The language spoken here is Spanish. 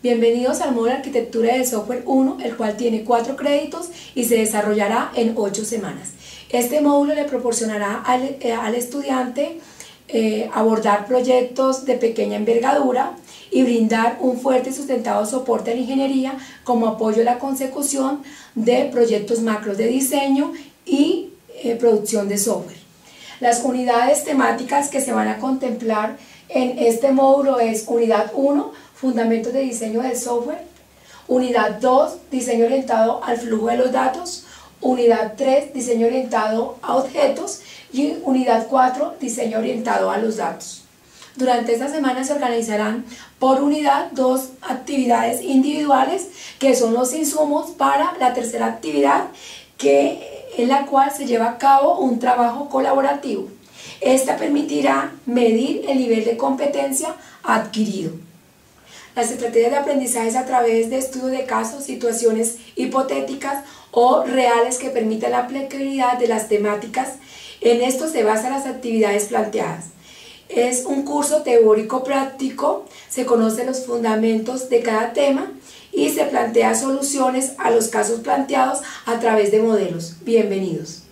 Bienvenidos al módulo de arquitectura de software 1, el cual tiene 4 créditos y se desarrollará en 8 semanas. Este módulo le proporcionará al, eh, estudiante eh, abordar proyectos de pequeña envergadura y brindar un fuerte y sustentado soporte a la ingeniería como apoyo a la consecución de proyectos macros de diseño y eh, producción de software. Las unidades temáticas que se van a contemplar en este módulo es unidad 1, fundamentos de diseño del software, unidad 2, diseño orientado al flujo de los datos, unidad 3, diseño orientado a objetos y unidad 4, diseño orientado a los datos. Durante esta semana se organizarán por unidad dos actividades individuales que son los insumos para la tercera actividad que, en la cual se lleva a cabo un trabajo colaborativo. Esta permitirá medir el nivel de competencia adquirido. Las estrategias de aprendizaje a través de estudios de casos, situaciones hipotéticas o reales que permitan la aplicabilidad de las temáticas. En esto se basan las actividades planteadas. Es un curso teórico práctico, se conocen los fundamentos de cada tema y se plantea soluciones a los casos planteados a través de modelos. Bienvenidos.